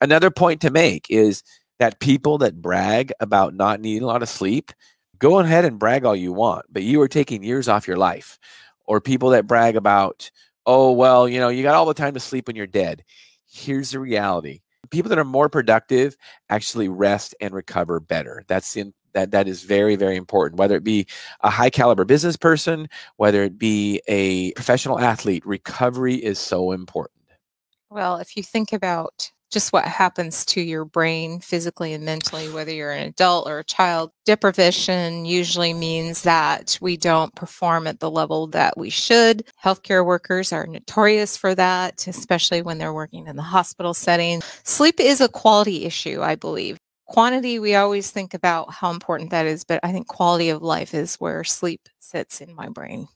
Another point to make is that people that brag about not needing a lot of sleep, go ahead and brag all you want, but you are taking years off your life. Or people that brag about, oh, well, you know, you got all the time to sleep when you're dead. Here's the reality people that are more productive actually rest and recover better. That's in that that is very very important whether it be a high caliber business person whether it be a professional athlete recovery is so important well if you think about just what happens to your brain physically and mentally, whether you're an adult or a child. Deprivation usually means that we don't perform at the level that we should. Healthcare workers are notorious for that, especially when they're working in the hospital setting. Sleep is a quality issue, I believe. Quantity, we always think about how important that is, but I think quality of life is where sleep sits in my brain.